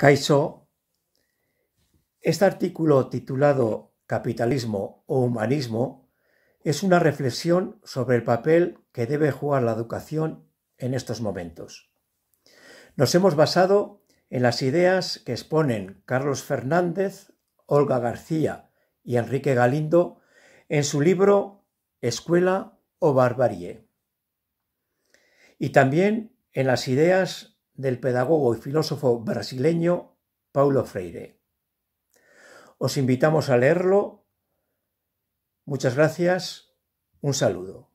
Caixo, este artículo titulado Capitalismo o Humanismo es una reflexión sobre el papel que debe jugar la educación en estos momentos. Nos hemos basado en las ideas que exponen Carlos Fernández, Olga García y Enrique Galindo en su libro Escuela o Barbarie. Y también en las ideas del pedagogo y filósofo brasileño Paulo Freire. Os invitamos a leerlo. Muchas gracias. Un saludo.